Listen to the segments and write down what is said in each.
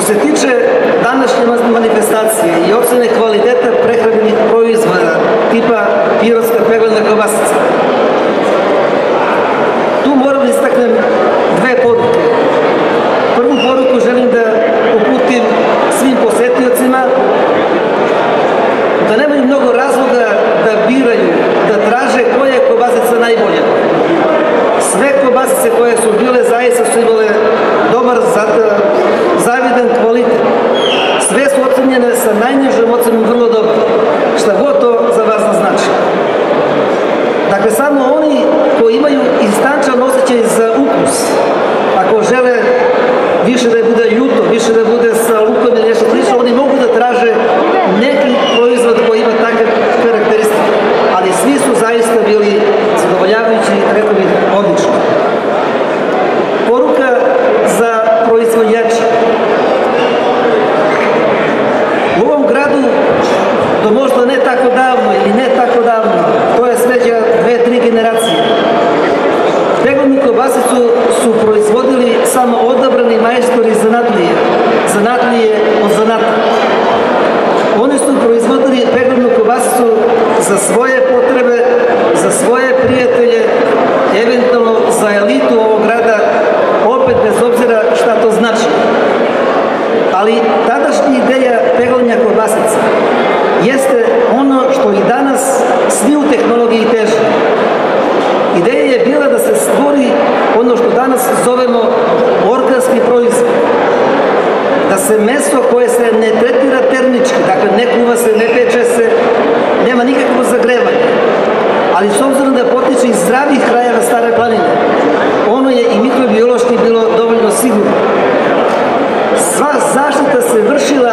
Što se tiče današnje manifestacije i ocene kvaliteta prehrambenih proizvoda tipa pirotska pegledna kobasica, tu moram da istaknem dve poruke. Prvu poruku želim da uputim svim posetiocima da nemaju mnogo razloga da biraju, da traže koja je kobasica najbolja. Sve kobasice koje su bile zaista su imale dobar, zavidan kvalitet. Sve su ocenjene sa najnižom ocenom vrlo dobro. Šta god to za vas da znači. Dakle, samo oni koji imaju instančan osjećaj za ukus, ako žele više da bude ljuto, više da bude sa lukom ili nešto slično, oni mogu da traže neki proizvod koji ima takve karakteristike. Ali svi su zaista bili zadovoljavajući, rekao bih, odlično. Poruka za proizvodnjače. U ovom gradu, do možda ne tako davno ili ne tako davno, to je sveđa dve, tri generacije, Kobasicu su proizvodili samo odabrani majstori zanatlije, zanatlije od zanata. Oni su proizvodili peglednu kobasicu za svoje potrebe, za svoje prijatelje, eventualno za elitu ovog grada, opet bez obzira šta to znači. Ali tadašnja ideja peglenja kobasica jeste ono što i danas svi u tehnologiji teže. Ideja je bila da se stvori ono što danas zovemo organski proizvod. Da se meso koje se ne tretira termički, dakle ne kuva se, ne peče se, nema nikakvo zagrevanje. Ali s obzirom da potiče iz zdravih krajeva Stare planine, ono je i mikrobiološki bilo dovoljno sigurno. Sva zaštita se vršila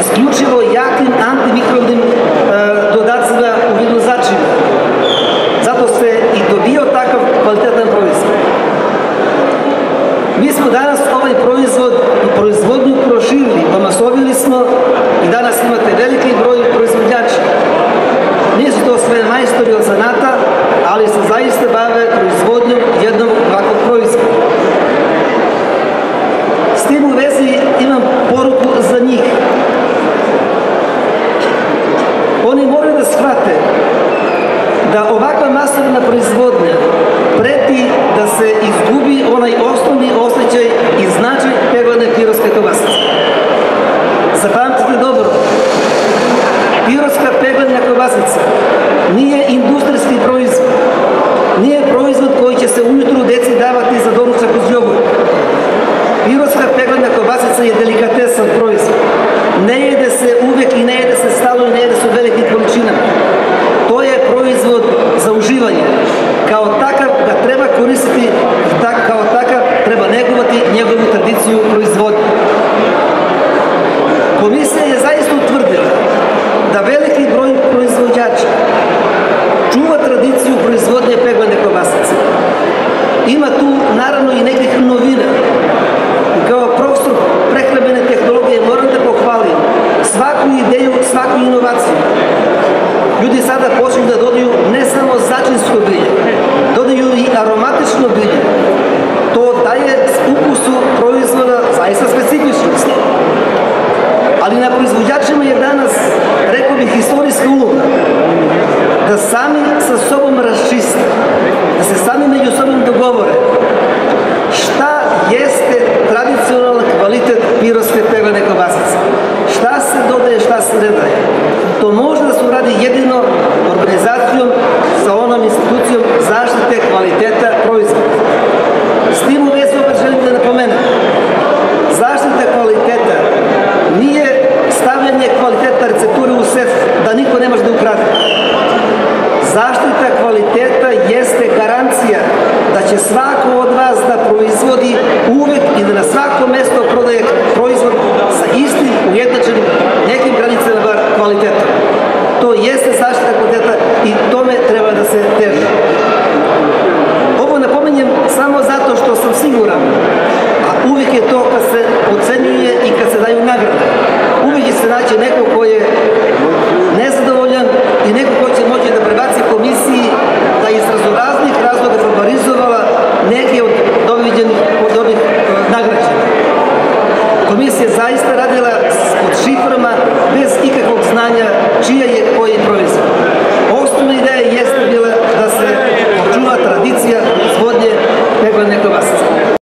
isključivo jakim antimikrobnim e, dodacima u vidu začina. Zato se i dobio takav kvalitetan proizvod. Mi smo danas ovaj proizvod i proizvodnju proširili, omasovili smo i danas imate veliki broj proizvodnjača. Nisu to sve majstori od zanata, ali se zaista bave proizvodnjom jednog ovakvog proizvoda. S tim u vezi imam poruku za njih. Oni moraju da shvate da ovakva masovna proizvodnja preti da se izgubi onaj osnovni osjećaj i značaj peglane pirotske kobasice. Zapamtite dobro, pirotska peglana kobasica nije industrijski proizvod, nije proizvod koji će se ujutru deci davati za doručak uz jogurt. Pirotska peglana kobasica je delikatesan proizvod. Ne jede se uvek i ne jede se stalno i ne jede se u velikim količinama. To je proizvod za uživanje. Kao takav ga treba koristiti kao takav treba negovati njegovu tradiciju proizvodnje. Komisija je zaista utvrdila da veliki broj proizvođača čuva tradiciju proizvodnje peglane kobasice. Ima tu naravno i nekih novina. Kao profesor prehrambene tehnologije moram da pohvalim svaku ideju, svaku inovaciju. Ljudi sada počinju da dodaju začinsko bilje, dodaju i aromatično bilje. To daje ukusu proizvoda zaista specifičnosti. Ali na proizvođačima je danas, rekao bih, istorijska uloga da sami sa sobom raščiste, da se sami među sobom dogovore šta jeste tradicionalan kvalitet pirotske peglane kobasice. Šta se dodaje, šta se ne daje. To može da se uradi jedino organizacijom fraco ou